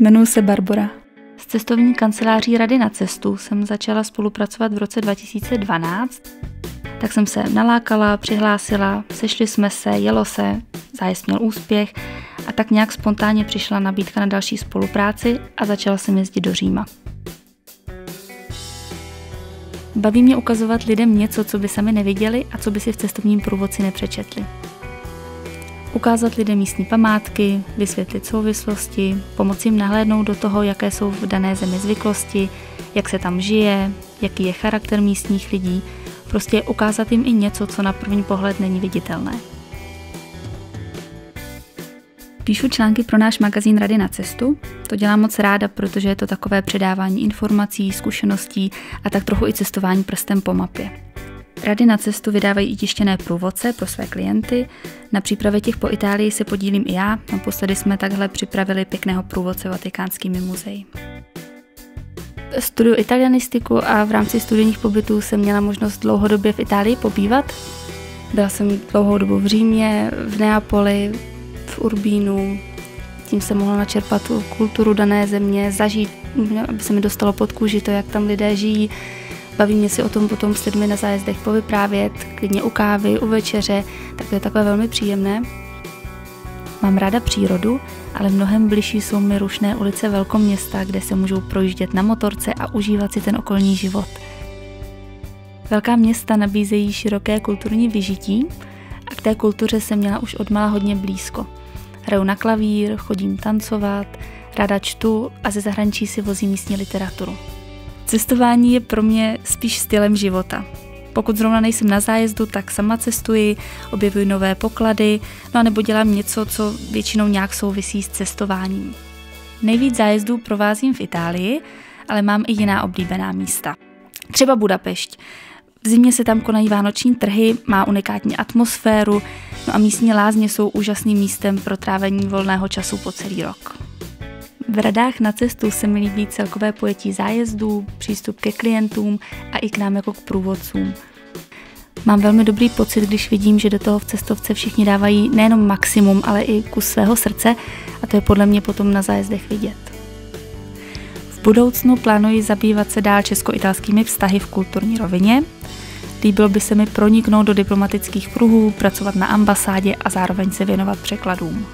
Jmenuji se Barbara. S cestovní kanceláří Rady na cestu jsem začala spolupracovat v roce 2012. Tak jsem se nalákala, přihlásila, sešli jsme se, jelo se, zájezd měl úspěch a tak nějak spontánně přišla nabídka na další spolupráci a začala jsem jezdit do Říma. Baví mě ukazovat lidem něco, co by sami neviděli a co by si v cestovním průvodci nepřečetli. Ukázat lidem místní památky, vysvětlit souvislosti, pomoci jim nahlédnout do toho, jaké jsou v dané zemi zvyklosti, jak se tam žije, jaký je charakter místních lidí, prostě ukázat jim i něco, co na první pohled není viditelné. Píšu články pro náš magazín Rady na cestu. To dělám moc ráda, protože je to takové předávání informací, zkušeností a tak trochu i cestování prstem po mapě. Rady na cestu vydávají i tištěné průvodce pro své klienty. Na přípravě těch po Itálii se podílím i já. Naposledy jsme takhle připravili pěkného průvodce vatikánskými muzeí. Studuju italianistiku a v rámci studijních pobytů jsem měla možnost dlouhodobě v Itálii pobývat. Byla jsem dlouhou dobu v Římě, v Neapoli, v Urbínu. Tím jsem mohla načerpat tu kulturu dané země, zažít, aby se mi dostalo pod kůži to, jak tam lidé žijí. Baví mě si o tom potom s lidmi na zájezdech povyprávět, klidně u kávy, u večeře, tak to je takové velmi příjemné. Mám ráda přírodu, ale mnohem bližší jsou mi rušné ulice velkoměsta, kde se můžou projíždět na motorce a užívat si ten okolní život. Velká města nabízejí široké kulturní vyžití a k té kultuře jsem měla už od má hodně blízko. Hraju na klavír, chodím tancovat, ráda čtu a ze zahraničí si vozím místní literaturu. Cestování je pro mě spíš stylem života. Pokud zrovna nejsem na zájezdu, tak sama cestuji, objevuji nové poklady, no a nebo dělám něco, co většinou nějak souvisí s cestováním. Nejvíc zájezdů provázím v Itálii, ale mám i jiná oblíbená místa. Třeba Budapešť. V zimě se tam konají vánoční trhy, má unikátní atmosféru, no a místní lázně jsou úžasným místem pro trávení volného času po celý rok. V radách na cestu se mi líbí celkové pojetí zájezdů, přístup ke klientům a i k nám jako k průvodcům. Mám velmi dobrý pocit, když vidím, že do toho v cestovce všichni dávají nejenom maximum, ale i kus svého srdce a to je podle mě potom na zájezdech vidět. V budoucnu plánuji zabývat se dál česko-italskými vztahy v kulturní rovině. Líbilo by se mi proniknout do diplomatických kruhů, pracovat na ambasádě a zároveň se věnovat překladům.